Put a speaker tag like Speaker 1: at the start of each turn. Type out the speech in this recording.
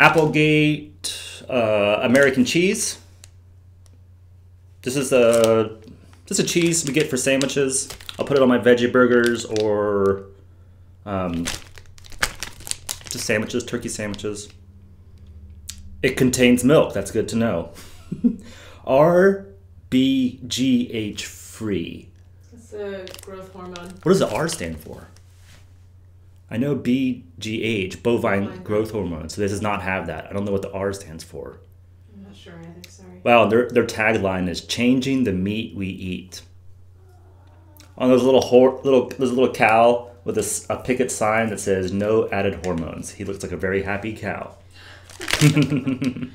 Speaker 1: Applegate uh, American cheese. This is a this is a cheese we get for sandwiches. I'll put it on my veggie burgers or um, just sandwiches, turkey sandwiches. It contains milk. That's good to know. RBGH free.
Speaker 2: It's a growth hormone.
Speaker 1: What does the R stand for? I know BGH, bovine
Speaker 2: Bovine
Speaker 1: growth hormone. So this does not have that. I don't know what the R stands for.
Speaker 2: I'm not sure either. Sorry.
Speaker 1: Wow, their their tagline is "Changing the meat we eat." On those little hor- little there's a little cow with a picket sign that says "No added hormones." He looks like a very happy cow.